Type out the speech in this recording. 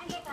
Ande ka